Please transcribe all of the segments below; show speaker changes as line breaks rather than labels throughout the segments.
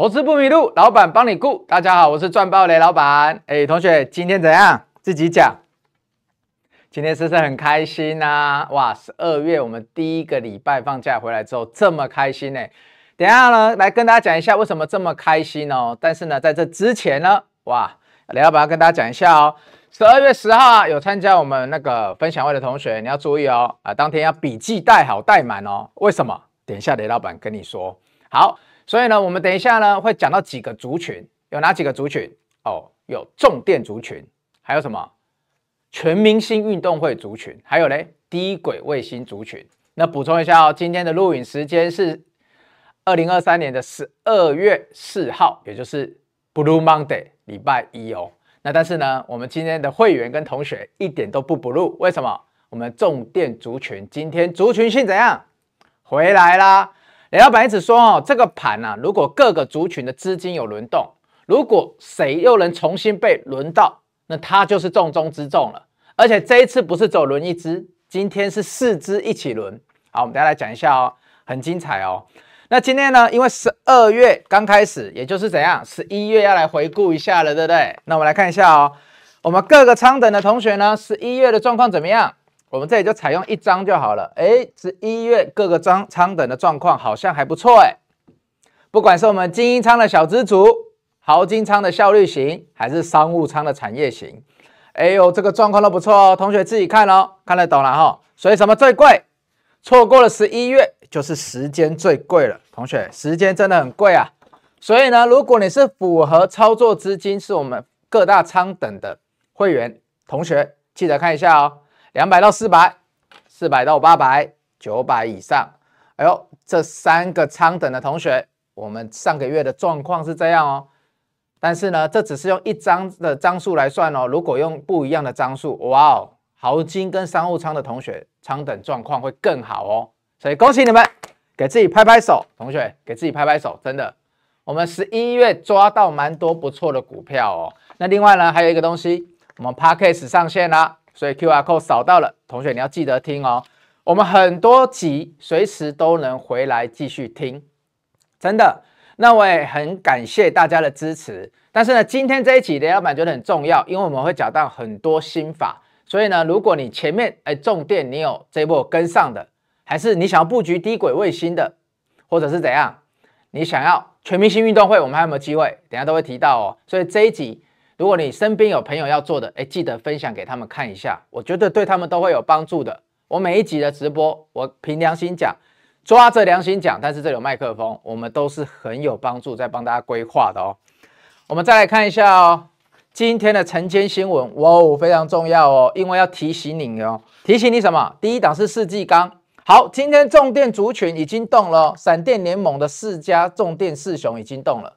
投资不迷路，老板帮你顾。大家好，我是赚爆雷老板。哎，同学，今天怎样？自己讲。今天是不是很开心呐？哇，十二月我们第一个礼拜放假回来之后，这么开心呢？等下呢，来跟大家讲一下为什么这么开心哦。但是呢，在这之前呢，哇，雷老板要跟大家讲一下哦。十二月十号啊，有参加我们那个分享会的同学，你要注意哦。啊，当天要笔记带好带满哦。为什么？等一下雷老板跟你说。好。所以呢，我们等一下呢会讲到几个族群，有哪几个族群？哦，有重电族群，还有什么全明星运动会族群，还有嘞低轨卫星族群。那补充一下哦，今天的录影时间是二零二三年的十二月四号，也就是 Blue Monday 礼拜一哦。那但是呢，我们今天的会员跟同学一点都不 blue，为什么？我们重电族群今天族群性怎样？回来啦。雷老板一直说哦，这个盘啊，如果各个族群的资金有轮动，如果谁又能重新被轮到，那他就是重中之重了。而且这一次不是走轮一只，今天是四只一起轮。好，我们大家来讲一下哦，很精彩哦。那今天呢，因为十二月刚开始，也就是怎样，十一月要来回顾一下了，对不对？那我们来看一下哦，我们各个仓等的同学呢，十一月的状况怎么样？我们这里就采用一张就好了。哎，十一月各个仓仓等的状况好像还不错哎。不管是我们精英仓的小资族、豪金仓的效率型，还是商务仓的产业型，哎呦，这个状况都不错哦。同学自己看哦，看得懂了哈。所以什么最贵？错过了十一月，就是时间最贵了。同学，时间真的很贵啊。所以呢，如果你是符合操作资金是我们各大仓等的会员同学，记得看一下哦。两百到四百，四百到八百，九百以上。哎呦，这三个仓等的同学，我们上个月的状况是这样哦。但是呢，这只是用一张的张数来算哦。如果用不一样的张数，哇哦，豪金跟商务仓的同学仓等状况会更好哦。所以恭喜你们，给自己拍拍手，同学给自己拍拍手，真的，我们十一月抓到蛮多不错的股票哦。那另外呢，还有一个东西，我们 p a c k a s e 上线啦。所以 Q R code 扫到了，同学你要记得听哦。我们很多集随时都能回来继续听，真的。那我也很感谢大家的支持。但是呢，今天这一集的老板觉得很重要，因为我们会讲到很多心法。所以呢，如果你前面哎重电你有这一波跟上的，还是你想要布局低轨卫星的，或者是怎样，你想要全明星运动会，我们还有没有机会？等下都会提到哦。所以这一集。如果你身边有朋友要做的，哎，记得分享给他们看一下，我觉得对他们都会有帮助的。我每一集的直播，我凭良心讲，抓着良心讲，但是这有麦克风，我们都是很有帮助，在帮大家规划的哦。我们再来看一下哦，今天的晨间新闻，哇哦，非常重要哦，因为要提醒你哦，提醒你什么？第一档是世纪钢，好，今天重电族群已经动了，闪电联盟的四家重电四雄已经动了。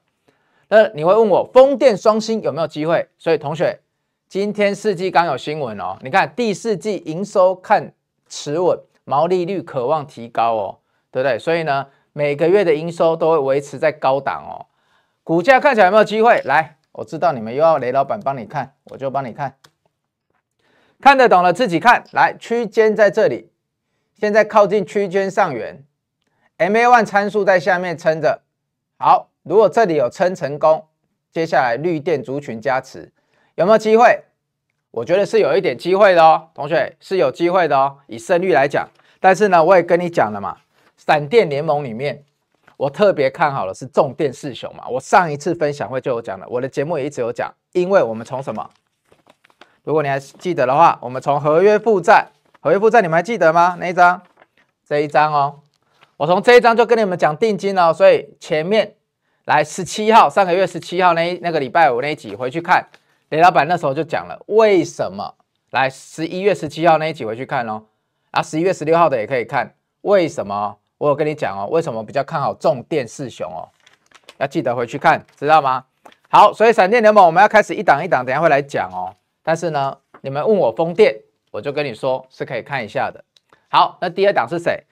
呃你会问我风电双星有没有机会？所以同学，今天四季刚有新闻哦，你看第四季营收看持稳，毛利率渴望提高哦，对不对？所以呢，每个月的营收都会维持在高档哦，股价看起来有没有机会？来，我知道你们又要雷老板帮你看，我就帮你看，看得懂了自己看。来，区间在这里，现在靠近区间上缘，MA one 参数在下面撑着，好。如果这里有撑成功，接下来绿电族群加持有没有机会？我觉得是有一点机会的哦，同学是有机会的哦。以胜率来讲，但是呢，我也跟你讲了嘛，闪电联盟里面，我特别看好的是重电四雄嘛。我上一次分享会就有讲了，我的节目也一直有讲，因为我们从什么？如果你还记得的话，我们从合约负债，合约负债你们还记得吗？那一张？这一张哦，我从这一张就跟你们讲定金了，所以前面。来十七号，上个月十七号那那个礼拜五那一集回去看，雷老板那时候就讲了为什么。来十一月十七号那一集回去看哦，啊十一月十六号的也可以看，为什么？我有跟你讲哦，为什么比较看好重电四雄哦，要记得回去看，知道吗？好，所以闪电联盟我们要开始一档一档，等下会来讲哦。但是呢，你们问我风电，我就跟你说是可以看一下的。好，那第二档是谁？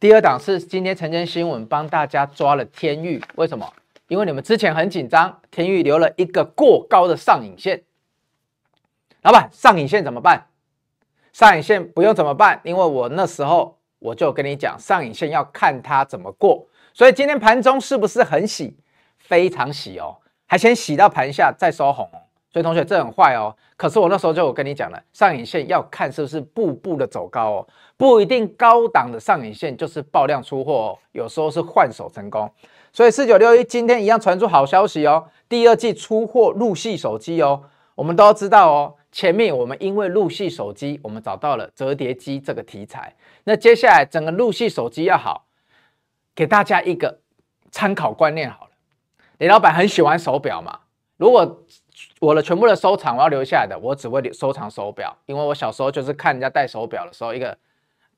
第二档是今天晨间新闻帮大家抓了天域，为什么？因为你们之前很紧张，天域留了一个过高的上影线，老板上影线怎么办？上影线不用怎么办？因为我那时候我就跟你讲，上影线要看它怎么过。所以今天盘中是不是很喜？非常洗哦，还先洗到盘下再收红。所以同学这很坏哦。可是我那时候就有跟你讲了，上影线要看是不是步步的走高哦，不一定高档的上影线就是爆量出货哦，有时候是换手成功。所以四九六一今天一样传出好消息哦，第二季出货入系手机哦，我们都知道哦。前面我们因为入系手机，我们找到了折叠机这个题材。那接下来整个入系手机要好，给大家一个参考观念好了。李老板很喜欢手表嘛，如果我的全部的收藏我要留下来的，我只会收藏手表，因为我小时候就是看人家戴手表的时候，一个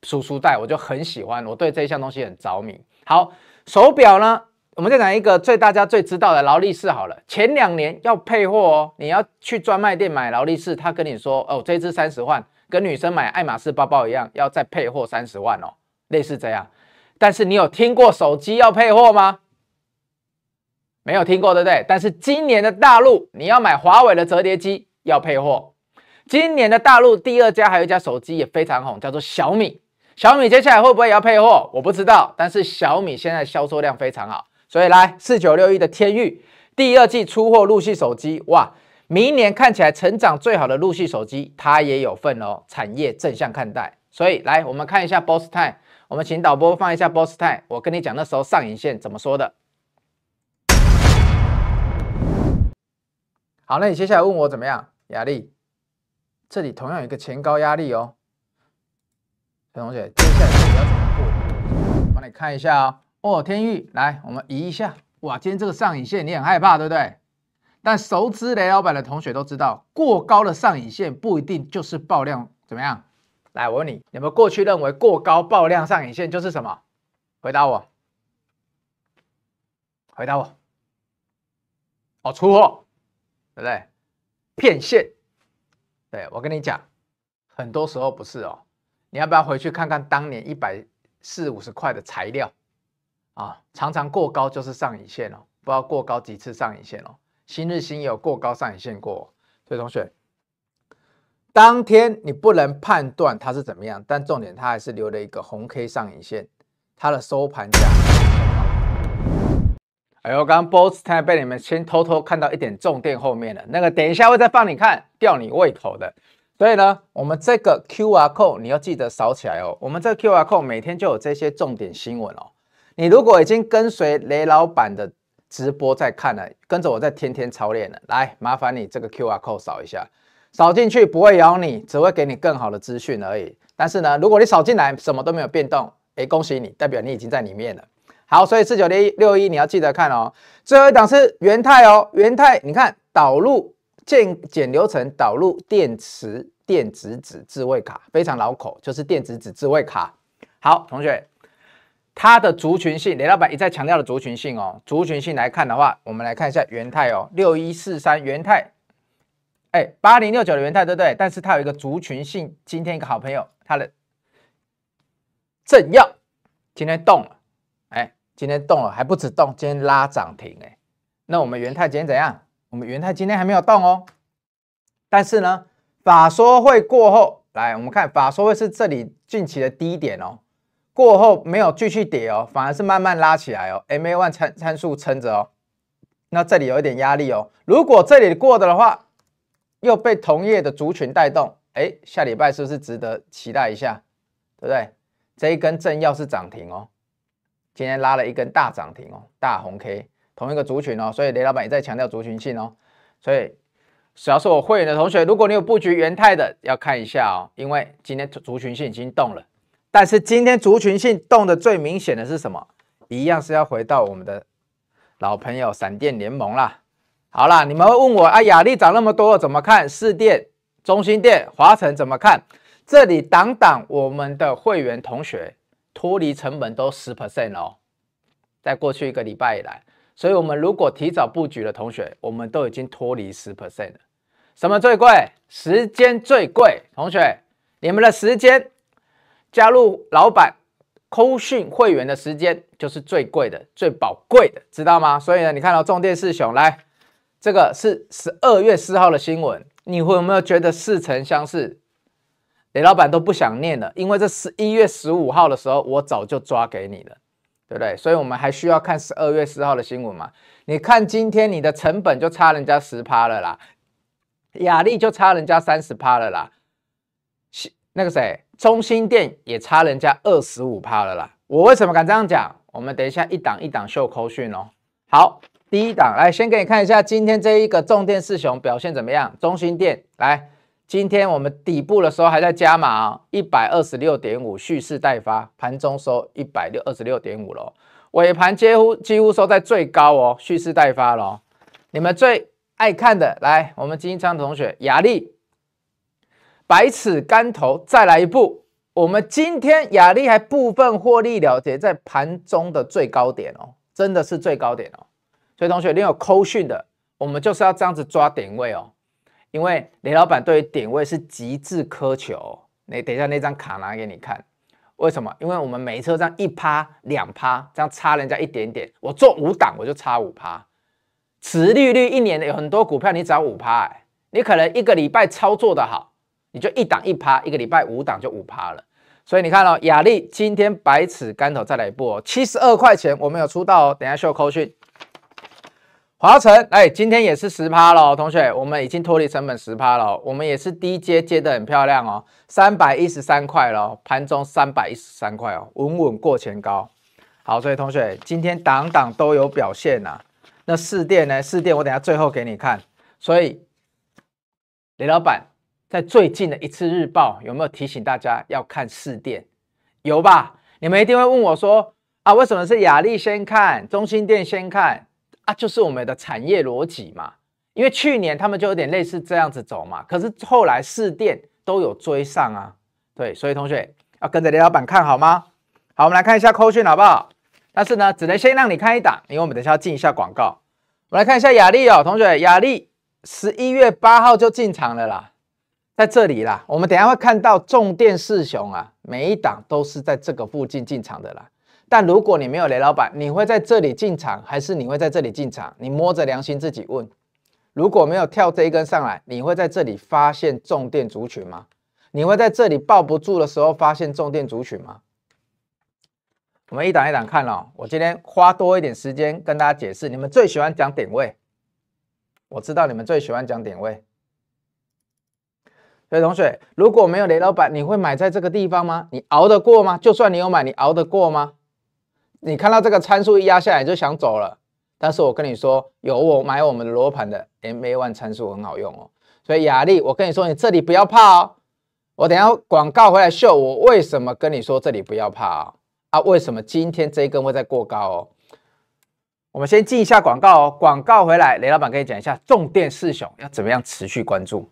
叔叔戴，我就很喜欢，我对这一项东西很着迷。好，手表呢？我们再讲一个最大家最知道的劳力士好了，前两年要配货哦，你要去专卖店买劳力士，他跟你说哦，这支三十万，跟女生买爱马仕包包一样，要再配货三十万哦，类似这样。但是你有听过手机要配货吗？没有听过，对不对？但是今年的大陆，你要买华为的折叠机要配货。今年的大陆第二家还有一家手机也非常红，叫做小米。小米接下来会不会也要配货？我不知道，但是小米现在销售量非常好。所以来四九六一的天域第二季出货入系手机，哇，明年看起来成长最好的入系手机，它也有份哦。产业正向看待，所以来我们看一下 Boss Time，我们请导播放一下 Boss Time，我跟你讲那时候上影线怎么说的。好，那你接下来问我怎么样？压力，这里同样有一个前高压力哦。陈同学，接下来你要怎么过？帮你看一下哦。哦，天域，来，我们移一下。哇，今天这个上影线你很害怕，对不对？但熟知雷老板的同学都知道，过高的上影线不一定就是爆量，怎么样？来，我问你，有没有过去认为过高爆量上影线就是什么？回答我，回答我。哦，出货，对不对？骗线，对我跟你讲，很多时候不是哦。你要不要回去看看当年一百四五十块的材料？啊，常常过高就是上影线哦，不知道过高几次上影线哦。新日新有过高上影线过，所以同学，当天你不能判断它是怎么样，但重点它还是留了一个红 K 上影线，它的收盘价。哎呦，刚刚 Boss 被你们先偷偷看到一点重点后面了，那个等一下会再放你看，吊你胃口的。所以呢，我们这个 QR code 你要记得扫起来哦。我们这 QR code 每天就有这些重点新闻哦。你如果已经跟随雷老板的直播在看了，跟着我在天天操练了，来，麻烦你这个 Q R code 扫一下，扫进去不会咬你，只会给你更好的资讯而已。但是呢，如果你扫进来什么都没有变动，哎，恭喜你，代表你已经在里面了。好，所以四九零六一你要记得看哦。最后一档是元泰哦，元泰，你看导入建简流程，导入电池电子纸智慧卡，非常老口，就是电子纸智慧卡。好，同学。它的族群性，雷老板一再强调的族群性哦。族群性来看的话，我们来看一下元泰哦，六一四三元泰，哎，八零六九的元泰对不对？但是它有一个族群性，今天一个好朋友，它的正要今天动了，哎，今天动了还不止动，今天拉涨停哎。那我们元泰今天怎样？我们元泰今天还没有动哦。但是呢，法说会过后，来我们看法说会是这里近期的低点哦。过后没有继续跌哦，反而是慢慢拉起来哦。M A one 参参数撑着哦，那这里有一点压力哦。如果这里过的的话，又被同业的族群带动，哎，下礼拜是不是值得期待一下？对不对？这一根正要是涨停哦，今天拉了一根大涨停哦，大红 K，同一个族群哦，所以雷老板也在强调族群性哦。所以只要是我会员的同学，如果你有布局元泰的，要看一下哦，因为今天族群性已经动了。但是今天族群性动的最明显的是什么？一样是要回到我们的老朋友闪电联盟啦。好啦，你们会问我啊，雅力涨那么多怎么看？市电、中心电、华晨怎么看？这里挡挡我们的会员同学脱离成本都十 percent 哦，在过去一个礼拜以来，所以我们如果提早布局的同学，我们都已经脱离十 percent 了。什么最贵？时间最贵，同学，你们的时间。加入老板扣讯会员的时间就是最贵的、最宝贵的，知道吗？所以呢，你看到重电四雄来，这个是十二月四号的新闻，你会有没有觉得似曾相识？雷老板都不想念了，因为这十一月十五号的时候，我早就抓给你了，对不对？所以我们还需要看十二月四号的新闻嘛？你看今天你的成本就差人家十趴了啦，雅力就差人家三十趴了啦，那个谁，中心店也差人家二十五趴了啦。我为什么敢这样讲？我们等一下一档一档秀扣讯哦。好，第一档来先给你看一下今天这一个重电四雄表现怎么样？中心店来，今天我们底部的时候还在加码啊，一百二十六点五蓄势待发，盘中收一百六二十六点五喽。尾盘几乎几乎收在最高哦，蓄势待发喽。你们最爱看的，来，我们金昌同学，雅丽，百尺竿头，再来一步。我们今天雅丽还部分获利了结，在盘中的最高点哦，真的是最高点哦。所以同学，你有扣讯的，我们就是要这样子抓点位哦。因为雷老板对于点位是极致苛求。你等一下那张卡拿给你看。为什么？因为我们每一车这样一趴两趴，这样差人家一点点。我做五档，我就差五趴。持利率一年的有很多股票，你只要五趴，哎，你可能一个礼拜操作的好，你就一档一趴，一个礼拜五档就五趴了。所以你看哦，雅丽今天百尺竿头再来一步哦，七十二块钱我们有出到哦。等下秀扣讯。华晨，哎，今天也是十趴了，同学，我们已经脱离成本十趴了，我们也是低阶接的很漂亮哦，三百一十三块了，盘中三百一十三块哦，稳稳过前高。好，所以同学今天档档都有表现呐。那四电呢？四电我等下最后给你看。所以雷老板在最近的一次日报有没有提醒大家要看四电？有吧？你们一定会问我说啊，为什么是雅丽先看，中心店先看？啊，就是我们的产业逻辑嘛，因为去年他们就有点类似这样子走嘛，可是后来四店都有追上啊，对，所以同学要跟着雷老板看好吗？好，我们来看一下扣讯好不好？但是呢，只能先让你看一档，因为我们等下要进一下广告。我们来看一下雅丽哦，同学，雅丽十一月八号就进场了啦，在这里啦，我们等下会看到重电四雄啊，每一档都是在这个附近进场的啦。但如果你没有雷老板，你会在这里进场，还是你会在这里进场？你摸着良心自己问。如果没有跳这一根上来，你会在这里发现重电族群吗？你会在这里抱不住的时候发现重电族群吗？我们一档一档看哦。我今天花多一点时间跟大家解释，你们最喜欢讲点位，我知道你们最喜欢讲点位。所以同学，如果没有雷老板，你会买在这个地方吗？你熬得过吗？就算你有买，你熬得过吗？你看到这个参数一压下来就想走了，但是我跟你说，有我买我们的罗盘的 MA one 参数很好用哦，所以雅丽，我跟你说，你这里不要怕哦。我等下广告回来秀，我为什么跟你说这里不要怕啊？啊，为什么今天这一根会再过高哦？我们先进一下广告哦，广告回来，雷老板跟你讲一下重电四雄要怎么样持续关注。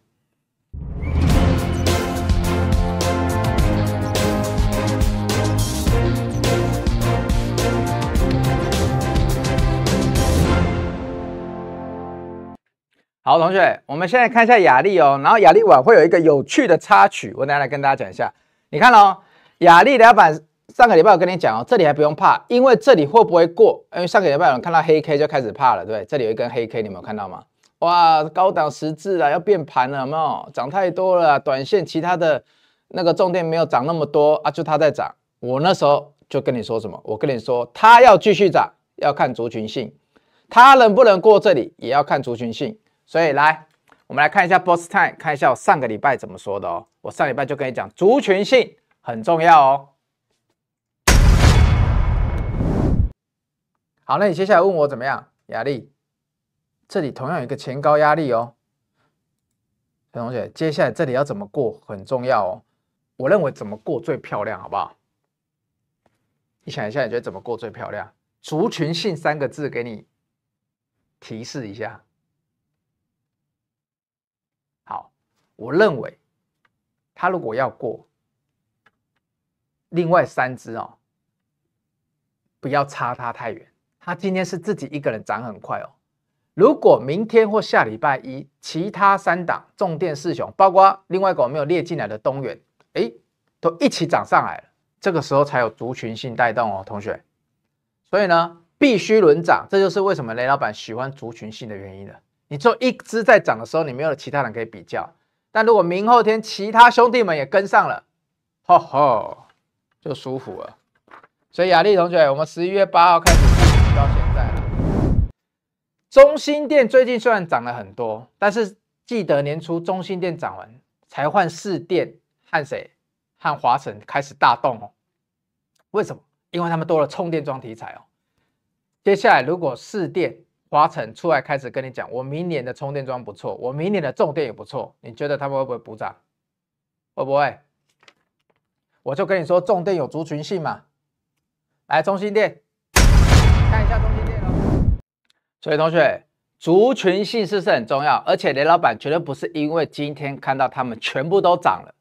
好，同学，我们现在看一下雅丽哦，然后雅丽晚会有一个有趣的插曲，我等下来跟大家讲一下。你看哦，雅丽老板上个礼拜我跟你讲哦，这里还不用怕，因为这里会不会过？因为上个礼拜有人看到黑 K 就开始怕了，对不对？这里有一根黑 K，你们有看到吗？哇，高档十字啊，要变盘了，有没有？涨太多了，短线其他的那个重点没有涨那么多啊，就它在涨。我那时候就跟你说什么？我跟你说，它要继续涨，要看族群性，它能不能过这里，也要看族群性。所以来，我们来看一下 Boss Time，看一下我上个礼拜怎么说的哦。我上礼拜就跟你讲，族群性很重要哦。好，那你接下来问我怎么样？压力，这里同样有一个前高压力哦。同学，接下来这里要怎么过很重要哦。我认为怎么过最漂亮，好不好？你想一下，你觉得怎么过最漂亮？族群性三个字给你提示一下。我认为，他如果要过，另外三只哦，不要差他太远。他今天是自己一个人涨很快哦。如果明天或下礼拜一，其他三档重电四雄，包括另外一个我没有列进来的东元，哎，都一起涨上来了，这个时候才有族群性带动哦，同学。所以呢，必须轮涨，这就是为什么雷老板喜欢族群性的原因了。你做一只在涨的时候，你没有其他人可以比较。但如果明后天其他兄弟们也跟上了，吼吼，就舒服了。所以雅丽同学，我们十一月八号开始到现在了。中心店最近虽然涨了很多，但是记得年初中心店涨完，才换四店和谁和华晨开始大动哦。为什么？因为他们多了充电桩题材哦。接下来如果四店华晨出来开始跟你讲，我明年的充电桩不错，我明年的重电也不错，你觉得他们会不会补涨？会不会？我就跟你说，重电有族群性嘛。来中心店看一下中心店哦。所以同学，族群性是不是很重要？而且雷老板绝对不是因为今天看到他们全部都涨了，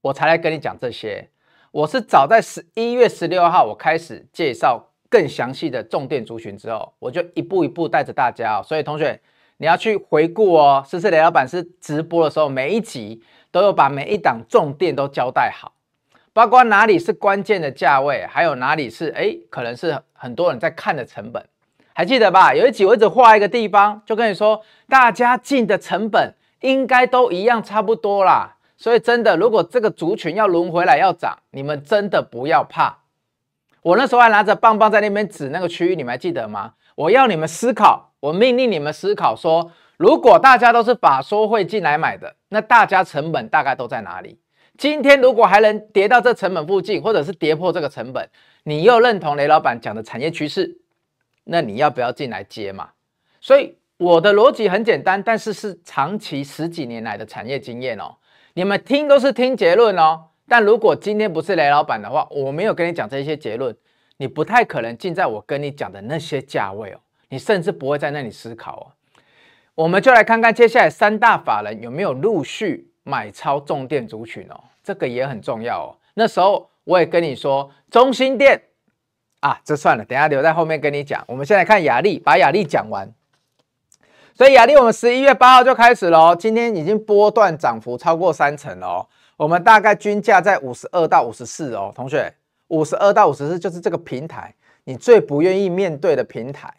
我才来跟你讲这些。我是早在十一月十六号，我开始介绍更详细的重点族群之后，我就一步一步带着大家哦。所以同学，你要去回顾哦。是不是雷老板是直播的时候，每一集都有把每一档重点都交代好。包括哪里是关键的价位，还有哪里是哎，可能是很多人在看的成本，还记得吧？有一集我一直画一个地方，就跟你说，大家进的成本应该都一样，差不多啦。所以真的，如果这个族群要轮回来要涨，你们真的不要怕。我那时候还拿着棒棒在那边指那个区域，你们还记得吗？我要你们思考，我命令你们思考，说如果大家都是法说会进来买的，那大家成本大概都在哪里？今天如果还能跌到这成本附近，或者是跌破这个成本，你又认同雷老板讲的产业趋势，那你要不要进来接嘛？所以我的逻辑很简单，但是是长期十几年来的产业经验哦。你们听都是听结论哦，但如果今天不是雷老板的话，我没有跟你讲这些结论，你不太可能进在我跟你讲的那些价位哦，你甚至不会在那里思考哦。我们就来看看接下来三大法人有没有陆续。买超重电族群哦，这个也很重要哦。那时候我也跟你说，中心店啊，这算了，等下留在后面跟你讲。我们先来看雅丽，把雅丽讲完。所以雅丽，我们十一月八号就开始喽，今天已经波段涨幅超过三成哦。我们大概均价在五十二到五十四哦，同学，五十二到五十四就是这个平台，你最不愿意面对的平台。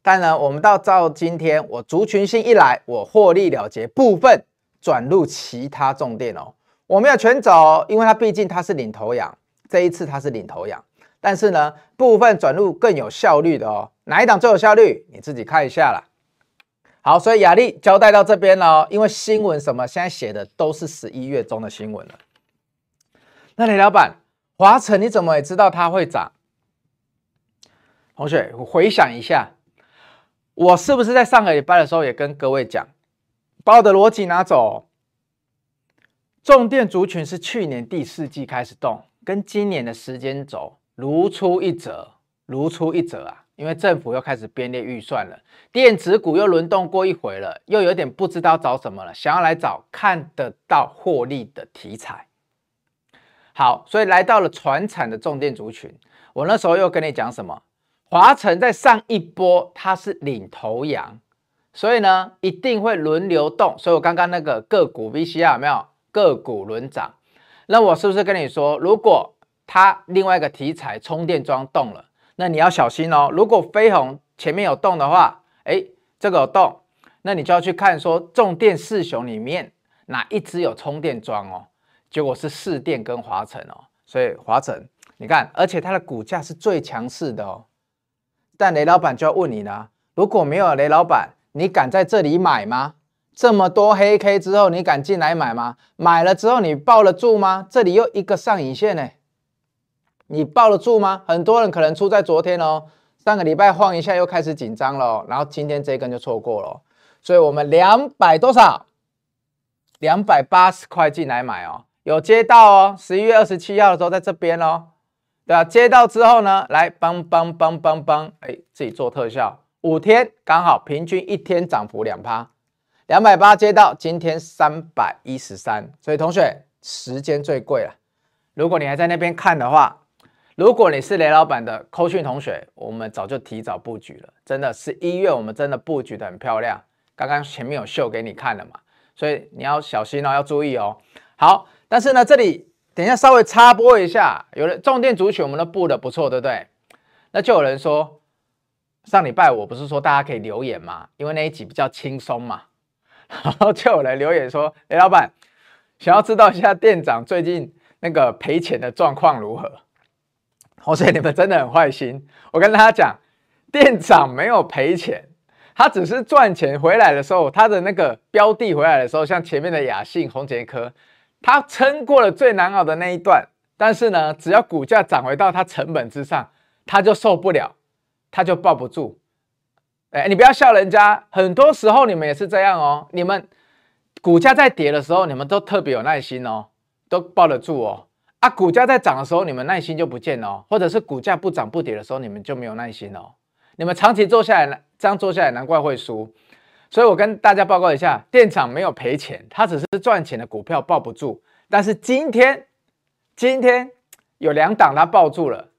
但呢，我们到照今天，我族群性一来，我获利了结部分。转入其他重电哦，我没有全走，因为它毕竟它是领头羊，这一次它是领头羊，但是呢，部分转入更有效率的哦，哪一档最有效率？你自己看一下啦。好，所以雅丽交代到这边了哦，因为新闻什么现在写的都是十一月中的新闻了。那李老板，华晨你怎么也知道它会涨？同学回想一下，我是不是在上个礼拜的时候也跟各位讲？把我的逻辑拿走。重电族群是去年第四季开始动，跟今年的时间轴如出一辙，如出一辙啊！因为政府又开始编列预算了，电子股又轮动过一回了，又有点不知道找什么了，想要来找看得到获利的题材。好，所以来到了船产的重电族群，我那时候又跟你讲什么？华晨在上一波它是领头羊。所以呢，一定会轮流动。所以我刚刚那个个股 VCR 有没有个股轮涨？那我是不是跟你说，如果它另外一个题材充电桩动了，那你要小心哦。如果飞鸿前面有动的话，哎，这个有动，那你就要去看说重电四雄里面哪一只有充电桩哦。结果是四电跟华晨哦。所以华晨，你看，而且它的股价是最强势的哦。但雷老板就要问你了，如果没有雷老板？你敢在这里买吗？这么多黑 K 之后，你敢进来买吗？买了之后你抱得住吗？这里又一个上影线呢，你抱得住吗？很多人可能出在昨天哦，上个礼拜晃一下又开始紧张了，然后今天这一根就错过了，所以我们两百多少？两百八十块进来买哦，有接到哦，十一月二十七号的时候在这边哦，对吧？接到之后呢，来帮帮帮帮帮，哎，自己做特效。五天刚好平均一天涨幅两趴，两百八接到今天三百一十三，所以同学时间最贵了。如果你还在那边看的话，如果你是雷老板的扣讯同学，我们早就提早布局了，真的是一月我们真的布局的很漂亮。刚刚前面有秀给你看了嘛，所以你要小心哦，要注意哦。好，但是呢，这里等一下稍微插播一下，有的重点族群我们都布的不错，对不对？那就有人说。上礼拜我不是说大家可以留言吗？因为那一集比较轻松嘛，然后就有人留言说：“雷老板，想要知道一下店长最近那个赔钱的状况如何？”同学，你们真的很坏心。我跟大家讲，店长没有赔钱，他只是赚钱回来的时候，他的那个标的回来的时候，像前面的雅信、宏杰科，他撑过了最难熬的那一段。但是呢，只要股价涨回到它成本之上，他就受不了，他就抱不住。哎，你不要笑人家，很多时候你们也是这样哦。你们股价在跌的时候，你们都特别有耐心哦，都抱得住哦。啊，股价在涨的时候，你们耐心就不见了；或者是股价不涨不跌的时候，你们就没有耐心哦。你们长期做下来，这样做下来，难怪会输。所以我跟大家报告一下，店长没有赔钱，他只是赚钱的股票抱不住。但是今天，今天有两档他抱住了，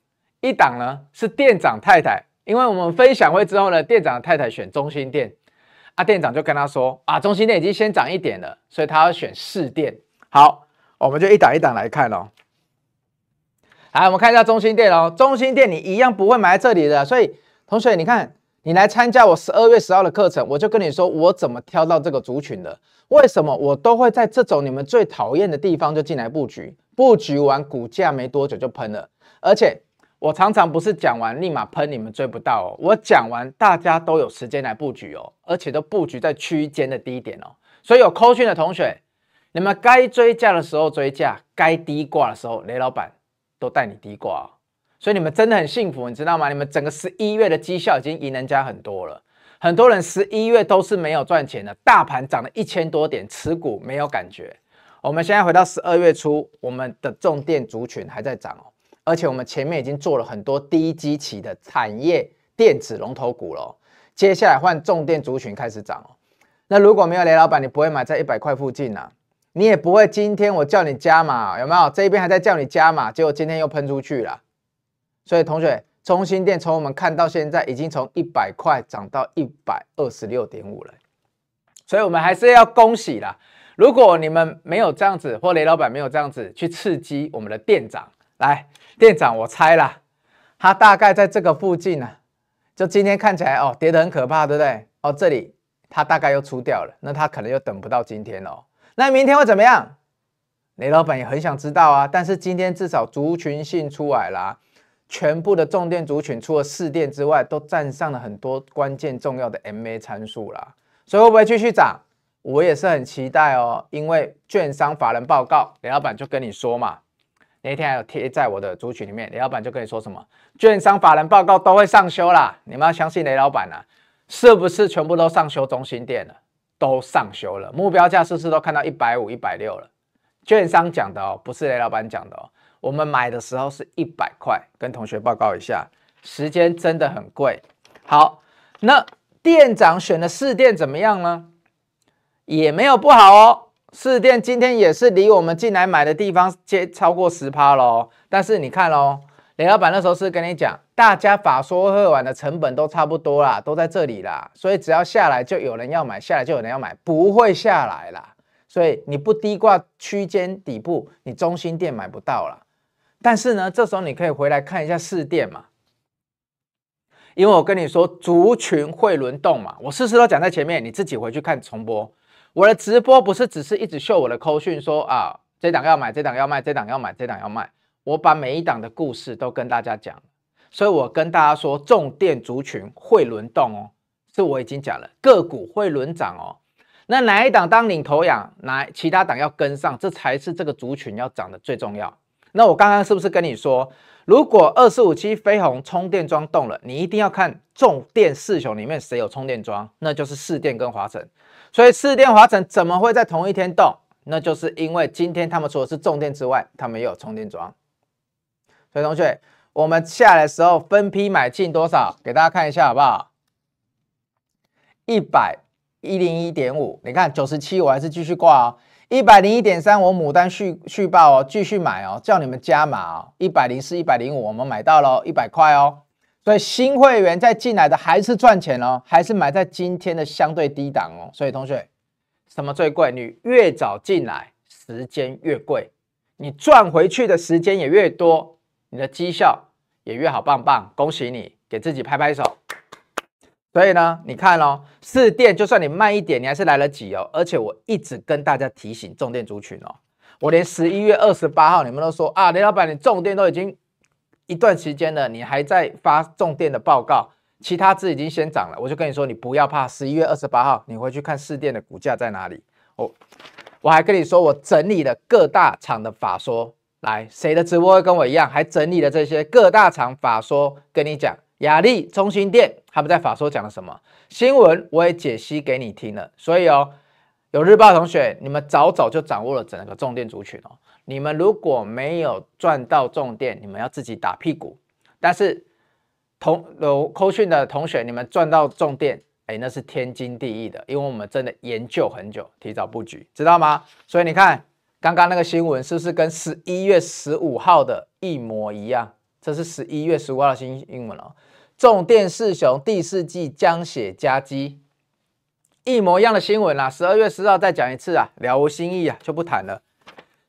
一档呢是店长太太，因为我们分享会之后呢，店长太太选中心店，啊，店长就跟他说啊，中心店已经先涨一点了，所以他要选市店。好，我们就一档一档来看哦。来，我们看一下中心店哦。中心店你一样不会买在这里的，所以同学，你看，你来参加我十二月十号的课程，我就跟你说我怎么挑到这个族群的。为什么我都会在这种你们最讨厌的地方就进来布局？布局完股价没多久就喷了，而且我常常不是讲完立马喷，你们追不到哦。我讲完大家都有时间来布局哦，而且都布局在区间的低点哦。所以有扣讯的同学，你们该追价的时候追价，该低挂的时候，雷老板。都带你低挂，所以你们真的很幸福，你知道吗？你们整个十一月的绩效已经赢人家很多了。很多人十一月都是没有赚钱的，大盘涨了一千多点，持股没有感觉。我们现在回到十二月初，我们的重电族群还在涨哦，而且我们前面已经做了很多低基期的产业电子龙头股了。接下来换重电族群开始涨哦。那如果没有雷老板，你不会买在一百块附近啊。你也不会，今天我叫你加码，有没有？这边还在叫你加码，结果今天又喷出去了。所以同学，中心店从我们看到现在，已经从一百块涨到一百二十六点五了。所以我们还是要恭喜啦。如果你们没有这样子，或雷老板没有这样子去刺激我们的店长，来，店长，我猜啦，他大概在这个附近呢。就今天看起来哦，跌得很可怕，对不对？哦，这里他大概又出掉了，那他可能又等不到今天哦。那明天会怎么样？雷老板也很想知道啊。但是今天至少族群性出来了，全部的重电族群除了四电之外，都站上了很多关键重要的 MA 参数啦。所以会不会继续涨？我也是很期待哦。因为券商法人报告，雷老板就跟你说嘛，那天还有贴在我的族群里面，雷老板就跟你说什么？券商法人报告都会上修啦，你们要相信雷老板啊，是不是全部都上修中心店了？都上修了，目标价是不是都看到一百五、一百六了？券商讲的哦，不是雷老板讲的哦。我们买的时候是一百块，跟同学报告一下，时间真的很贵。好，那店长选的四店怎么样呢？也没有不好哦。四店今天也是离我们进来买的地方接超过十趴喽。但是你看喽。雷老板那时候是跟你讲，大家法说会完的成本都差不多啦，都在这里啦，所以只要下来就有人要买，下来就有人要买，不会下来啦。所以你不低挂区间底部，你中心店买不到了。但是呢，这时候你可以回来看一下市店嘛，因为我跟你说族群会轮动嘛，我事事都讲在前面，你自己回去看重播。我的直播不是只是一直秀我的扣讯说啊，这档要买，这档要卖，这档要买，这档要卖。我把每一档的故事都跟大家讲，所以我跟大家说，重电族群会轮动哦，是我已经讲了，个股会轮涨哦。那哪一档当领头羊，哪其他档要跟上，这才是这个族群要涨的最重要。那我刚刚是不是跟你说，如果二四五七飞鸿充电桩动了，你一定要看重电四雄里面谁有充电桩，那就是四电跟华晨。所以四电华晨怎么会在同一天动？那就是因为今天他们除了是重电之外，他们也有充电桩。所以同学，我们下来的时候分批买进多少？给大家看一下好不好？一百一零一点五，你看九十七，我还是继续挂哦。一百零一点三，我牡丹续续报哦，继续买哦，叫你们加码哦。一百零四、一百零五，我们买到了一百块哦。所以新会员再进来的还是赚钱哦，还是买在今天的相对低档哦。所以同学，什么最贵？你越早进来，时间越贵，你赚回去的时间也越多。你的绩效也越好，棒棒！恭喜你，给自己拍拍手。所以呢，你看哦，四电就算你慢一点，你还是来得及哦。而且我一直跟大家提醒重电族群哦，我连十一月二十八号你们都说啊，雷老板，你重电都已经一段时间了，你还在发重电的报告，其他字已经先涨了，我就跟你说，你不要怕。十一月二十八号，你回去看市电的股价在哪里。我我还跟你说，我整理了各大厂的法说，来，谁的直播跟我一样，还整理了这些各大厂法说，跟你讲，雅力、中心店他们在法说讲了什么新闻，我也解析给你听了。所以哦，有日报同学，你们早早就掌握了整个重电族群哦。你们如果没有赚到重电，你们要自己打屁股。但是同有扣讯的同学，你们赚到重电，哎，那是天经地义的，因为我们真的研究很久，提早布局，知道吗？所以你看刚刚那个新闻是不是跟十一月十五号的一模一样？这是十一月十五号的新新闻哦。重电四雄第四季将血加基，一模一样的新闻啦。十二月十号再讲一次啊，了无新意啊，就不谈了。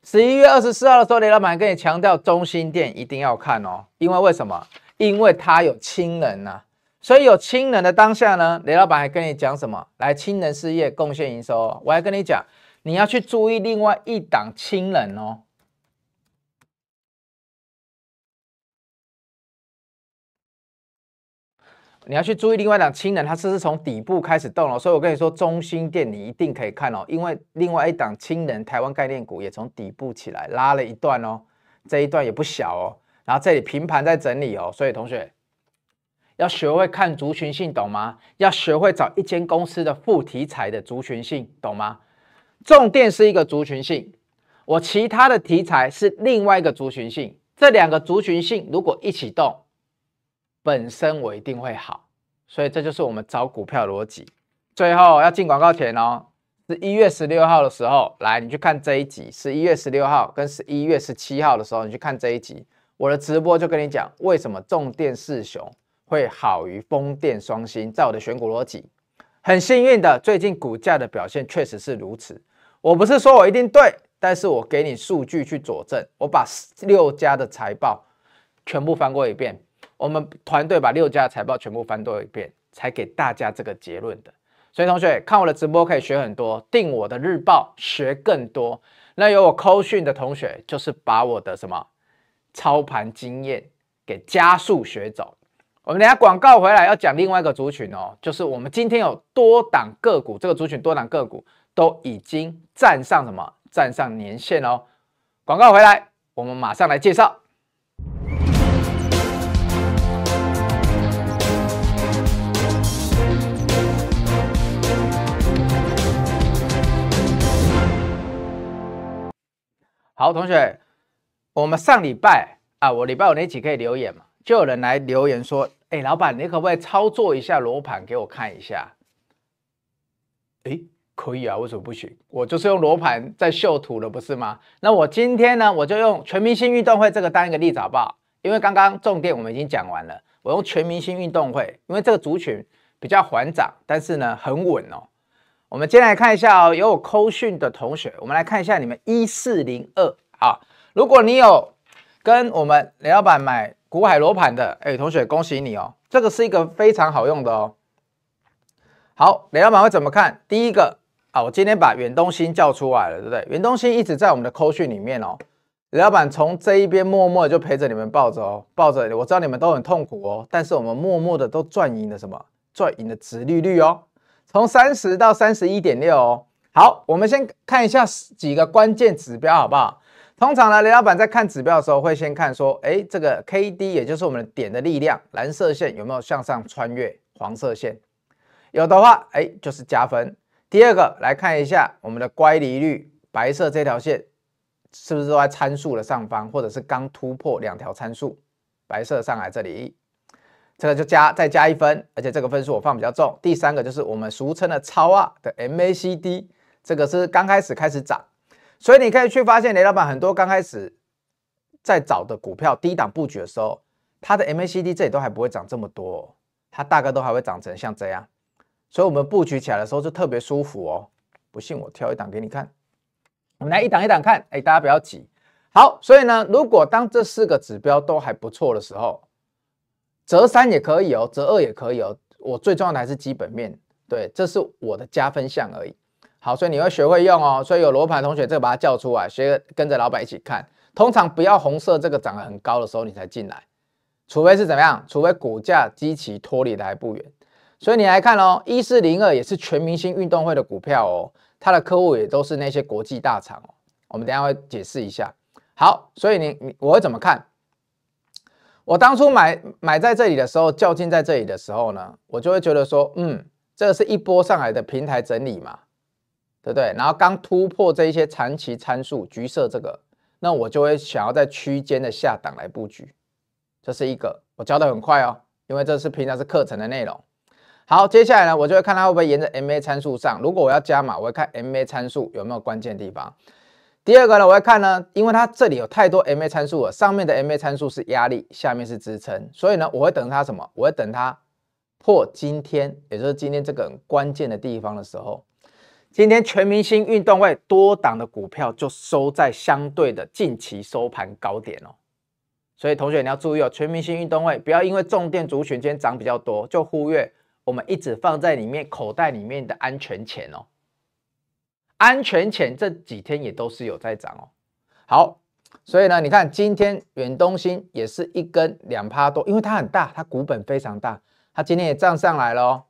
十一月二十四号的时候，雷老板跟你强调，中心店一定要看哦，因为为什么？因为它有亲人呐，所以有亲人的当下呢，雷老板还跟你讲什么？来，亲人事业贡献营收，我还跟你讲，你要去注意另外一档氢能哦。你要去注意另外一档氢能，它是不是从底部开始动了？所以我跟你说，中心店你一定可以看哦，因为另外一档氢能台湾概念股也从底部起来拉了一段哦，这一段也不小哦。然后这里平盘在整理哦，所以同学要学会看族群性，懂吗？要学会找一间公司的副题材的族群性，懂吗？重电是一个族群性，我其他的题材是另外一个族群性，这两个族群性如果一起动。本身我一定会好，所以这就是我们找股票逻辑。最后要进广告前哦，是一月十六号的时候，来你去看这一集。十一月十六号跟十一月十七号的时候，你去看这一集，我的直播就跟你讲为什么重电四雄会好于风电双星，在我的选股逻辑。很幸运的，最近股价的表现确实是如此。我不是说我一定对，但是我给你数据去佐证。我把六家的财报全部翻过一遍。我们团队把六家财报全部翻多一遍，才给大家这个结论的。所以同学看我的直播可以学很多，订我的日报学更多。那有我扣讯的同学，就是把我的什么操盘经验给加速学走。我们等下广告回来要讲另外一个族群哦，就是我们今天有多档个股，这个族群多档个股都已经站上什么？站上年线哦。广告回来，我们马上来介绍。好，同学，我们上礼拜啊，我礼拜五那期可以留言嘛？就有人来留言说：“哎，老板，你可不可以操作一下罗盘给我看一下？”哎，可以啊，为什么不行？我就是用罗盘在秀图了，不是吗？那我今天呢，我就用全明星运动会这个当一个例子好不好？因为刚刚重点我们已经讲完了，我用全明星运动会，因为这个族群比较缓涨，但是呢很稳哦。我们接下来看一下哦，有我扣讯的同学，我们来看一下你们一四零二啊。如果你有跟我们雷老板买股海罗盘的，哎，同学恭喜你哦，这个是一个非常好用的哦。好，雷老板会怎么看？第一个啊，我今天把远东新叫出来了，对不对？远东新一直在我们的扣讯里面哦。雷老板从这一边默默的就陪着你们抱着哦，抱着。我知道你们都很痛苦哦，但是我们默默的都赚赢了什么？赚赢了值利率哦。从三十到三十一点六哦，好，我们先看一下几个关键指标，好不好？通常呢，雷老板在看指标的时候，会先看说，哎，这个 K D，也就是我们的点的力量，蓝色线有没有向上穿越黄色线？有的话，哎，就是加分。第二个来看一下我们的乖离率，白色这条线是不是都在参数的上方，或者是刚突破两条参数，白色上来这里。这个就加再加一分，而且这个分数我放比较重。第三个就是我们俗称的超二的 MACD，这个是刚开始开始涨，所以你可以去发现雷老板很多刚开始在找的股票低档布局的时候，它的 MACD 这里都还不会涨这么多，它大概都还会长成像这样，所以我们布局起来的时候就特别舒服哦。不信我挑一档给你看，我们来一档一档看，哎，大家不要急。好，所以呢，如果当这四个指标都还不错的时候，折三也可以哦，折二也可以哦。我最重要的还是基本面，对，这是我的加分项而已。好，所以你会学会用哦。所以有罗盘同学，这个把它叫出来，学跟着老板一起看。通常不要红色这个涨得很高的时候你才进来，除非是怎么样？除非股价基期脱离的还不远。所以你来看哦，一四零二也是全明星运动会的股票哦，它的客户也都是那些国际大厂哦。我们等下会解释一下。好，所以你你我会怎么看？我当初买买在这里的时候，较劲在这里的时候呢，我就会觉得说，嗯，这个是一波上来的平台整理嘛，对不对？然后刚突破这一些长期参数，橘色这个，那我就会想要在区间的下档来布局。这是一个，我教的很快哦，因为这是平常是课程的内容。好，接下来呢，我就会看它会不会沿着 MA 参数上。如果我要加码，我会看 MA 参数有没有关键地方。第二个呢，我会看呢，因为它这里有太多 MA 参数了，上面的 MA 参数是压力，下面是支撑，所以呢，我会等它什么？我会等它破今天，也就是今天这个关键的地方的时候。今天全明星运动会多档的股票就收在相对的近期收盘高点哦。所以同学你要注意哦，全明星运动会不要因为重电族群今天涨比较多，就忽略。我们一直放在里面口袋里面的安全钱哦，安全钱这几天也都是有在涨哦。好，所以呢，你看今天远东新也是一根两趴多，因为它很大，它股本非常大，它今天也涨上来了哦。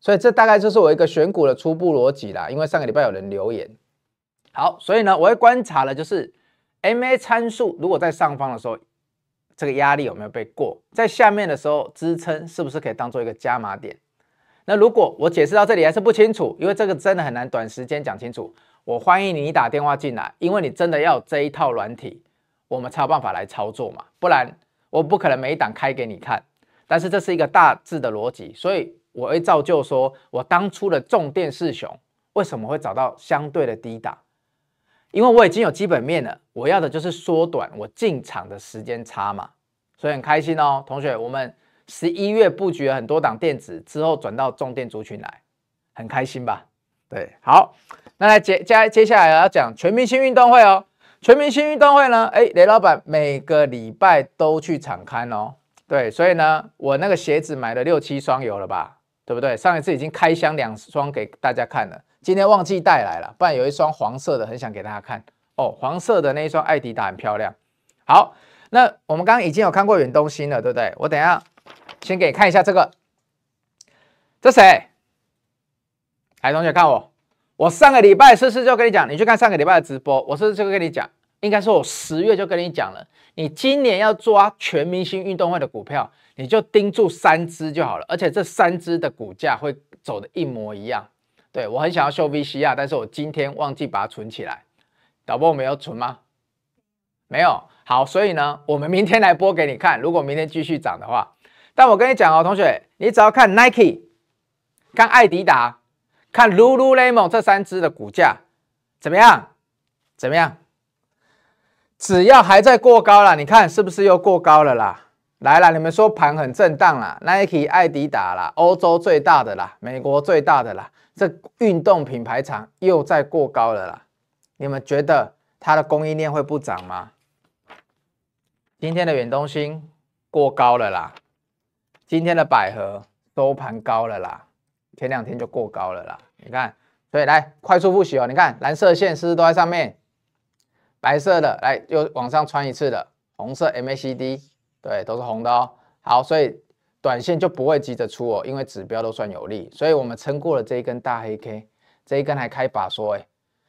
所以这大概就是我一个选股的初步逻辑啦。因为上个礼拜有人留言，好，所以呢，我会观察了，就是 MA 参数如果在上方的时候。这个压力有没有被过？在下面的时候支撑是不是可以当做一个加码点？那如果我解释到这里还是不清楚，因为这个真的很难短时间讲清楚。我欢迎你打电话进来，因为你真的要这一套软体，我们才有办法来操作嘛，不然我不可能每一档开给你看。但是这是一个大致的逻辑，所以我会照旧说，我当初的重电四雄为什么会找到相对的低档？因为我已经有基本面了，我要的就是缩短我进场的时间差嘛，所以很开心哦，同学，我们十一月布局了很多档电子，之后转到重电族群来，很开心吧？对，好，那来接接接下来要讲全明星运动会哦，全明星运动会呢，哎，雷老板每个礼拜都去场刊哦，对，所以呢，我那个鞋子买了六七双有了吧？对不对？上一次已经开箱两双给大家看了。今天忘记带来了，不然有一双黄色的，很想给大家看哦。黄色的那一双艾迪达很漂亮。好，那我们刚刚已经有看过远东新了，对不对？我等下先给你看一下这个，这谁？哎，同学看我，我上个礼拜是不是就跟你讲？你去看上个礼拜的直播，我是不是就跟你讲？应该说我十月就跟你讲了，你今年要抓全明星运动会的股票，你就盯住三只就好了，而且这三只的股价会走的一模一样。对我很想要秀 VCR，但是我今天忘记把它存起来。导播我没有存吗？没有。好，所以呢，我们明天来播给你看。如果明天继续涨的话，但我跟你讲哦，同学，你只要看 Nike、看艾迪达、看 Lululemon 这三只的股价怎么样？怎么样？只要还在过高了，你看是不是又过高了啦？来了，你们说盘很震荡啦，Nike、艾迪达啦，欧洲最大的啦，美国最大的啦。这运动品牌厂又在过高了啦，你们觉得它的供应链会不涨吗？今天的远东新过高了啦，今天的百合收盘高了啦，前两天就过高了啦。你看，所以来快速复习哦，你看蓝色线是不是都在上面？白色的来又往上穿一次的，红色 MACD 对，都是红的哦。好，所以。短线就不会急着出哦，因为指标都算有利，所以我们撑过了这一根大黑 K，这一根还开法说，哎，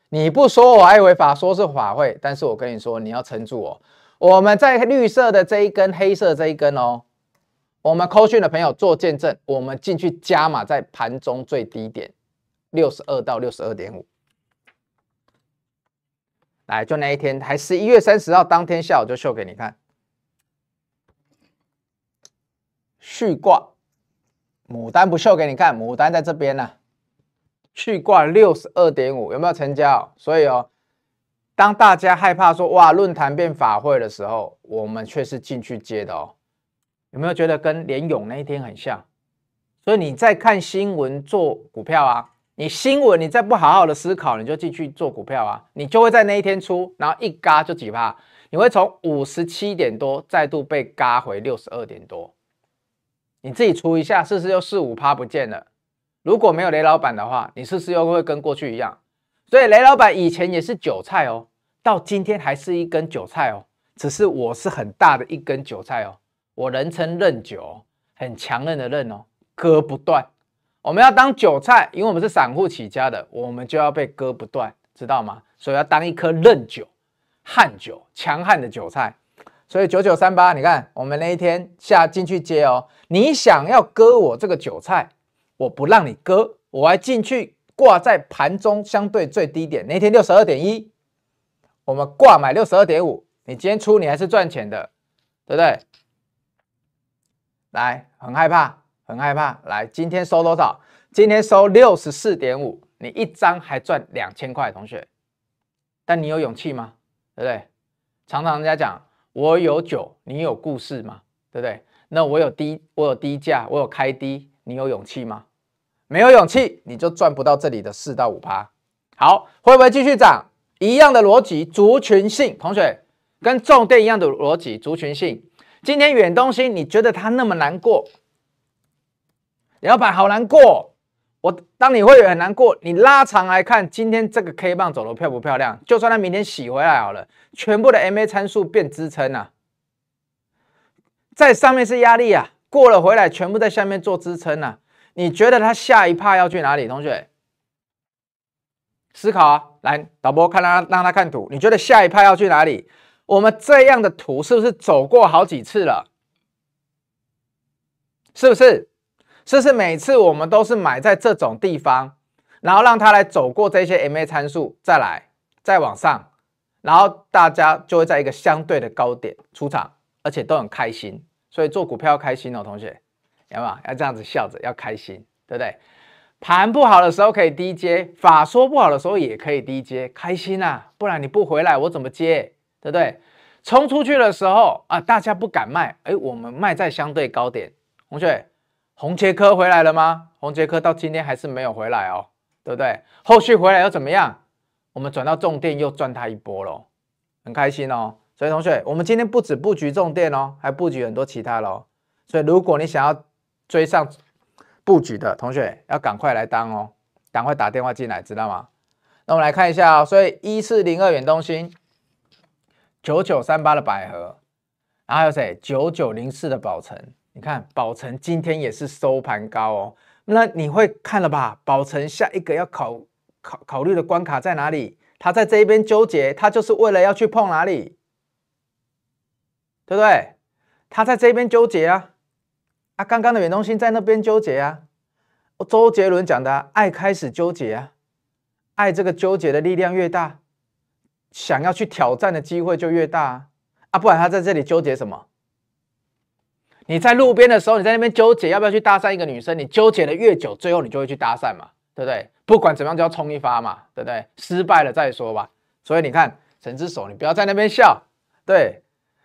你不说我还以为法说是法会，但是我跟你说你要撑住哦。我们在绿色的这一根，黑色这一根哦，我们扣讯的朋友做见证，我们进去加码在盘中最低点六十二到六十二点五，来就那一天，还十一月三十号当天下午就秀给你看。续挂，牡丹不秀给你看，牡丹在这边呢。续挂六十二点五，有没有成交？所以哦，当大家害怕说哇论坛变法会的时候，我们却是进去接的哦。有没有觉得跟连勇那一天很像？所以你在看新闻做股票啊，你新闻你再不好好的思考，你就进去做股票啊，你就会在那一天出，然后一嘎就几趴，你会从五十七点多再度被嘎回六十二点多。你自己除一下，是不是又四五趴不见了？如果没有雷老板的话，你是不是又会跟过去一样？所以雷老板以前也是韭菜哦，到今天还是一根韭菜哦，只是我是很大的一根韭菜哦。我人称韧九，很强韧的韧哦，割不断。我们要当韭菜，因为我们是散户起家的，我们就要被割不断，知道吗？所以要当一颗韧韭、悍韭、强悍的韭菜。所以九九三八，你看我们那一天下进去接哦，你想要割我这个韭菜，我不让你割，我还进去挂在盘中相对最低点，那天六十二点一，我们挂买六十二点五，你今天出你还是赚钱的，对不对？来，很害怕。很害怕，来，今天收多少？今天收六十四点五，你一张还赚两千块，同学。但你有勇气吗？对不对？常常人家讲，我有酒，你有故事吗？对不对？那我有低，我有低价，我有开低，你有勇气吗？没有勇气，你就赚不到这里的四到五趴。好，会不会继续涨？一样的逻辑，族群性，同学跟重电一样的逻辑，族群性。今天远东新，你觉得它那么难过？老板好难过，我当你会很难过。你拉长来看，今天这个 K 棒走的漂不漂亮？就算它明天洗回来好了，全部的 MA 参数变支撑啊，在上面是压力啊，过了回来全部在下面做支撑啊。你觉得它下一趴要去哪里？同学思考啊，来导播看他让他看图，你觉得下一趴要去哪里？我们这样的图是不是走过好几次了？是不是？这是每次我们都是买在这种地方，然后让它来走过这些 MA 参数，再来再往上，然后大家就会在一个相对的高点出场，而且都很开心。所以做股票要开心哦，同学，有没有？要这样子笑着，要开心，对不对？盘不好的时候可以低接，法说不好的时候也可以低接，开心啊！不然你不回来，我怎么接？对不对？冲出去的时候啊，大家不敢卖，哎，我们卖在相对高点，同学。红杰科回来了吗？红杰科到今天还是没有回来哦，对不对？后续回来又怎么样？我们转到重电又赚他一波喽，很开心哦。所以同学，我们今天不止布局重电哦，还布局很多其他喽。所以如果你想要追上布局的同学，要赶快来当哦，赶快打电话进来，知道吗？那我们来看一下哦，所以一四零二远东新，九九三八的百合，然后还有谁？九九零四的宝城。你看宝成今天也是收盘高哦，那你会看了吧？宝成下一个要考考考虑的关卡在哪里？他在这一边纠结，他就是为了要去碰哪里，对不对？他在这边纠结啊，啊，刚刚的远东新在那边纠结啊。周杰伦讲的，爱开始纠结啊，爱这个纠结的力量越大，想要去挑战的机会就越大啊，不然他在这里纠结什么？你在路边的时候，你在那边纠结要不要去搭讪一个女生，你纠结的越久，最后你就会去搭讪嘛，对不对？不管怎么样，就要冲一发嘛，对不对？失败了再说吧。所以你看，神之手，你不要在那边笑。对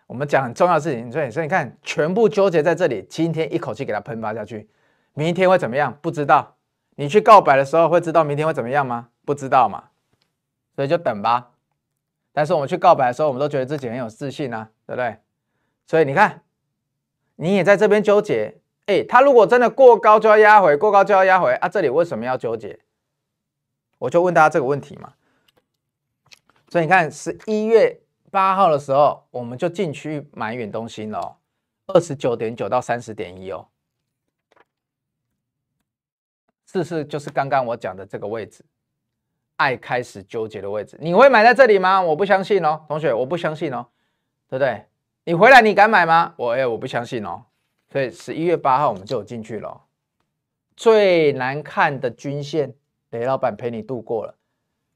我们讲很重要的事情，所以所以你看，全部纠结在这里，今天一口气给它喷发下去，明天会怎么样？不知道。你去告白的时候会知道明天会怎么样吗？不知道嘛。所以就等吧。但是我们去告白的时候，我们都觉得自己很有自信啊，对不对？所以你看。你也在这边纠结，哎，他如果真的过高就要压回，过高就要压回啊！这里为什么要纠结？我就问大家这个问题嘛。所以你看，十一月八号的时候，我们就进去买远东新了，二十九点九到三十点一哦，是不是就是刚刚我讲的这个位置？爱开始纠结的位置，你会买在这里吗？我不相信哦，同学，我不相信哦，对不对？你回来你敢买吗？我哎，我不相信哦。所以十一月八号我们就有进去了。最难看的均线，雷老板陪你度过了。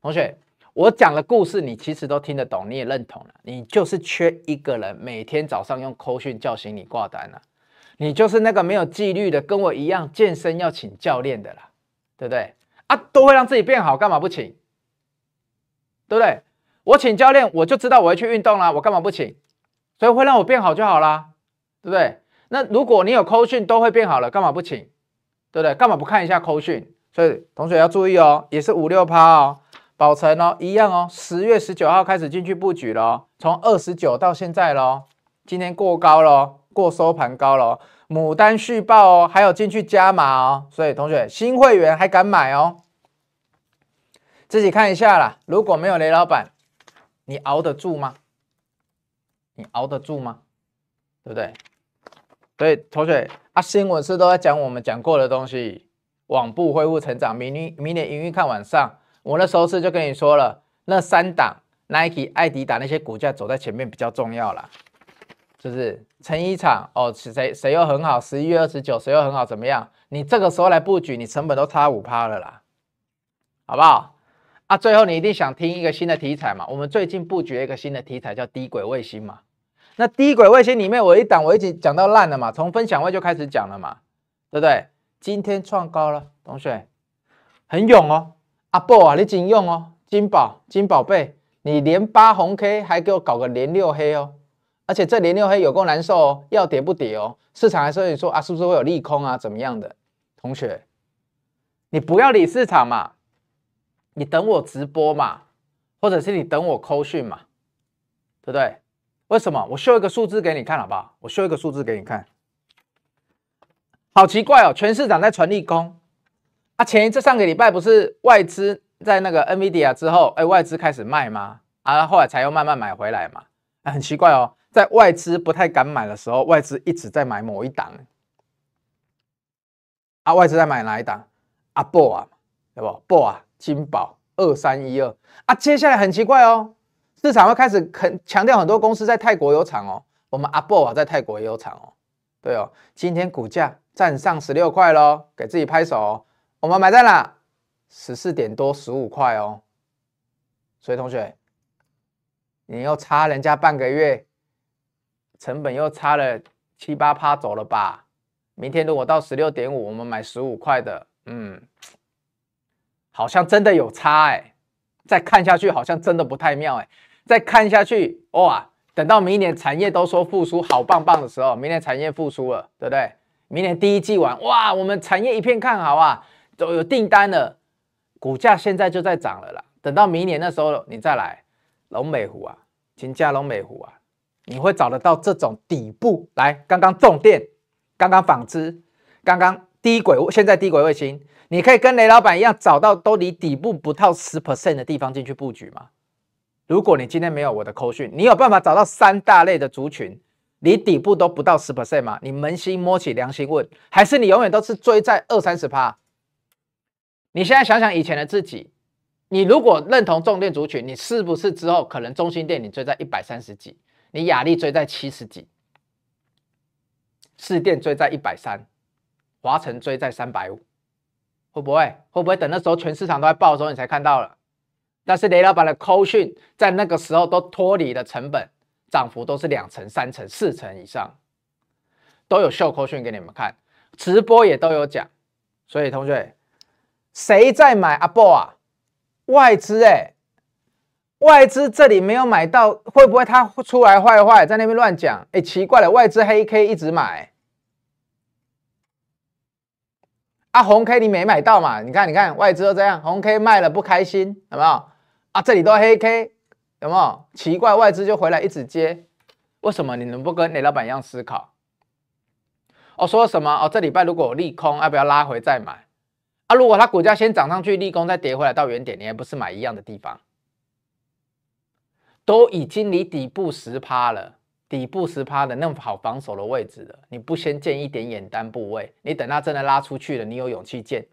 同学，我讲的故事你其实都听得懂，你也认同了。你就是缺一个人每天早上用扣讯叫醒你挂单了。你就是那个没有纪律的，跟我一样健身要请教练的啦，对不对？啊，都会让自己变好，干嘛不请？对不对？我请教练，我就知道我要去运动啦，我干嘛不请？所以会让我变好就好啦，对不对？那如果你有扣讯都会变好了，干嘛不请？对不对？干嘛不看一下扣讯？所以同学要注意哦，也是五六趴哦，保存哦，一样哦。十月十九号开始进去布局了，从二十九到现在喽，今天过高了，过收盘高了，牡丹续报哦，还有进去加码哦。所以同学新会员还敢买哦？自己看一下啦。如果没有雷老板，你熬得住吗？你熬得住吗？对不对？所以同学啊，新闻是都在讲我们讲过的东西，网部恢复成长，明年明年营运看晚上。我那时候是就跟你说了，那三档 Nike、艾迪达那些股价走在前面比较重要啦，是不是？成衣厂哦，谁谁又很好？十一月二十九谁又很好？怎么样？你这个时候来布局，你成本都差五趴了啦，好不好？啊，最后你一定想听一个新的题材嘛？我们最近布局一个新的题材，叫低轨卫星嘛。那低轨卫星里面，我一档我已经讲到烂了嘛，从分享位就开始讲了嘛，对不对？今天创高了，同学很勇哦。阿伯啊，你真用哦，金宝金宝贝，你连八红 K 还给我搞个连六黑哦，而且这连六黑有够难受哦，要跌不跌哦，市场还说你说啊，是不是会有利空啊，怎么样的？同学，你不要理市场嘛，你等我直播嘛，或者是你等我扣讯嘛，对不对？为什么？我秀一个数字给你看好不好？我秀一个数字给你看，好奇怪哦，全市场在传利空。啊，前一次上个礼拜不是外资在那个 NVIDIA 之后，哎，外资开始卖吗？啊，后来才又慢慢买回来嘛。很奇怪哦，在外资不太敢买的时候，外资一直在买某一档。啊，外资在买哪一档？啊，博啊，对不？博啊，金宝二三一二。啊，接下来很奇怪哦，市场会开始很强调很多公司在泰国有厂哦。我们阿波啊，在泰国也有厂哦。对哦，今天股价站上十六块喽，给自己拍手。我们买在哪？十四点多，十五块哦。所以同学，你又差人家半个月，成本又差了七八趴，走了吧？明天如果到十六点五，我们买十五块的，嗯，好像真的有差哎。再看下去，好像真的不太妙哎。再看下去，哇，等到明年产业都说复苏，好棒棒的时候，明年产业复苏了，对不对？明年第一季完，哇，我们产业一片看好啊。都有订单了，股价现在就在涨了啦。等到明年那时候你再来，龙美湖啊，金价龙美湖啊，你会找得到这种底部来。刚刚重电，刚刚纺织，刚刚低轨，现在低轨卫星，你可以跟雷老板一样找到都离底部不到十 percent 的地方进去布局吗？如果你今天没有我的扣讯，你有办法找到三大类的族群离底部都不到十 percent 吗？你扪心摸起良心问，还是你永远都是追在二三十趴？你现在想想以前的自己，你如果认同重电族群，你是不是之后可能中心店你追在一百三十几，你雅力追在七十几，市电追在一百三，华晨追在三百五，会不会？会不会等那时候全市场都在爆的时候你才看到了？但是雷老板的扣讯在那个时候都脱离了成本，涨幅都是两成、三成、四成以上，都有秀扣讯给你们看，直播也都有讲，所以同学。谁在买阿波啊？外资哎，外资这里没有买到，会不会他出来坏坏，在那边乱讲？哎，奇怪了，外资黑 K 一直买，啊红 K 你没买到嘛？你看，你看外资都这样，红 K 卖了不开心，好不好？啊，这里都黑 K，有没有？奇怪，外资就回来一直接，为什么？你能不跟雷老板一样思考？哦，说什么？哦，这礼拜如果利空，要不要拉回再买？啊，如果它股价先涨上去，利空再跌回来到原点，你还不是买一样的地方？都已经离底部十趴了，底部十趴的那么好防守的位置了，你不先建一点眼单部位，你等它真的拉出去了，你有勇气建？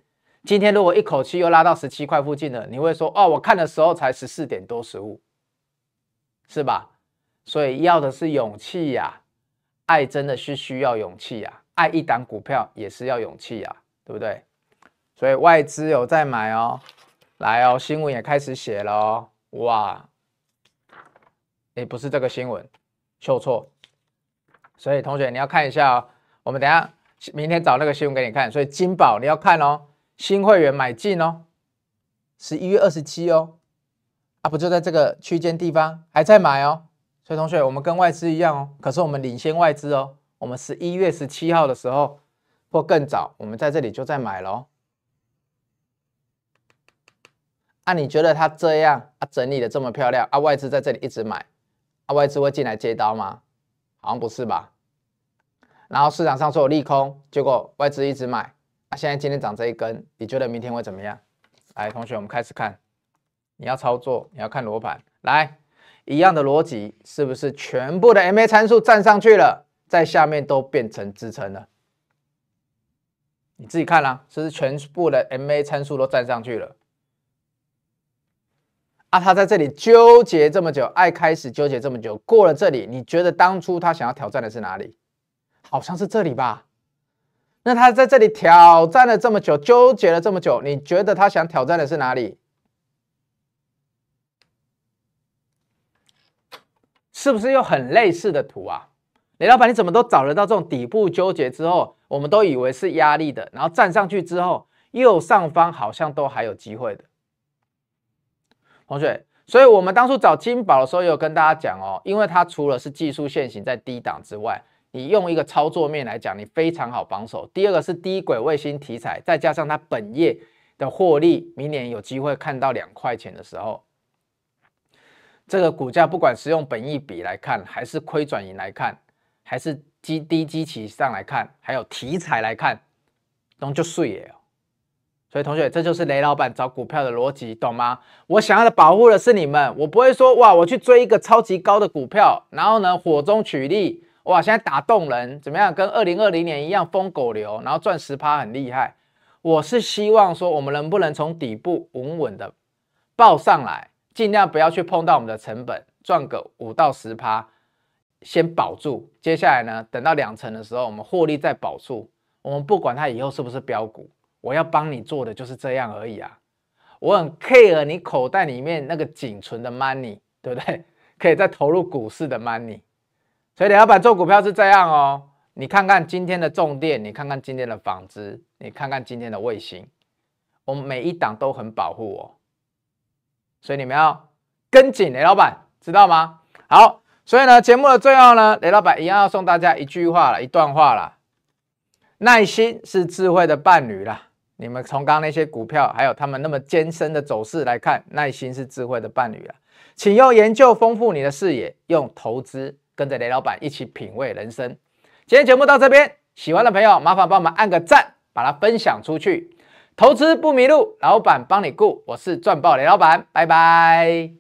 今天如果一口气又拉到十七块附近了，你会说哦，我看的时候才十四点多十五，是吧？所以要的是勇气呀，爱真的是需要勇气呀，爱一档股票也是要勇气呀，对不对？所以外资有在买哦，来哦，新闻也开始写了哦，哇，哎，不是这个新闻，秀错。所以同学你要看一下哦，我们等下明天找那个新闻给你看。所以金宝你要看哦，新会员买进哦，十一月二十七哦，啊不就在这个区间地方还在买哦。所以同学我们跟外资一样哦，可是我们领先外资哦，我们十一月十七号的时候或更早，我们在这里就在买了。啊，你觉得它这样啊整理的这么漂亮啊？外资在这里一直买，啊，外资会进来接刀吗？好像不是吧？然后市场上说有利空，结果外资一直买，现在今天涨这一根，你觉得明天会怎么样？来，同学，我们开始看，你要操作，你要看罗盘，来，一样的逻辑，是不是全部的 MA 参数站上去了？在下面都变成支撑了。你自己看啦，是不是全部的 MA 参数都站上去了？啊，他在这里纠结这么久，爱开始纠结这么久，过了这里，你觉得当初他想要挑战的是哪里？好像是这里吧？那他在这里挑战了这么久，纠结了这么久，你觉得他想挑战的是哪里？是不是又很类似的图啊？雷老板，你怎么都找得到这种底部纠结之后，我们都以为是压力的，然后站上去之后，右上方好像都还有机会的。同学，所以我们当初找金宝的时候，有跟大家讲哦，因为它除了是技术线型在低档之外，你用一个操作面来讲，你非常好防守。第二个是低轨卫星题材，再加上它本业的获利，明年有机会看到两块钱的时候，这个股价不管是用本益比来看，还是亏转盈来看，还是基低基期上来看，还有题材来看，都就碎耶哦。所以同学，这就是雷老板找股票的逻辑，懂吗？我想要的保护的是你们，我不会说哇，我去追一个超级高的股票，然后呢火中取栗，哇，现在打动人，怎么样？跟二零二零年一样疯狗流，然后赚十趴很厉害。我是希望说，我们能不能从底部稳稳的报上来，尽量不要去碰到我们的成本，赚个五到十趴，先保住。接下来呢，等到两成的时候，我们获利再保住。我们不管它以后是不是标股。我要帮你做的就是这样而已啊！我很 care 你口袋里面那个仅存的 money，对不对？可以再投入股市的 money。所以李老板做股票是这样哦。你看看今天的重电，你看看今天的纺织，你看看今天的卫星，我们每一档都很保护哦。所以你们要跟紧雷老板，知道吗？好，所以呢，节目的最后呢，雷老板一样要送大家一句话了，一段话了：耐心是智慧的伴侣啦。你们从刚那些股票，还有他们那么艰深的走势来看，耐心是智慧的伴侣啊！请用研究丰富你的视野，用投资跟着雷老板一起品味人生。今天节目到这边，喜欢的朋友麻烦帮我们按个赞，把它分享出去。投资不迷路，老板帮你顾。我是赚爆雷老板，拜拜。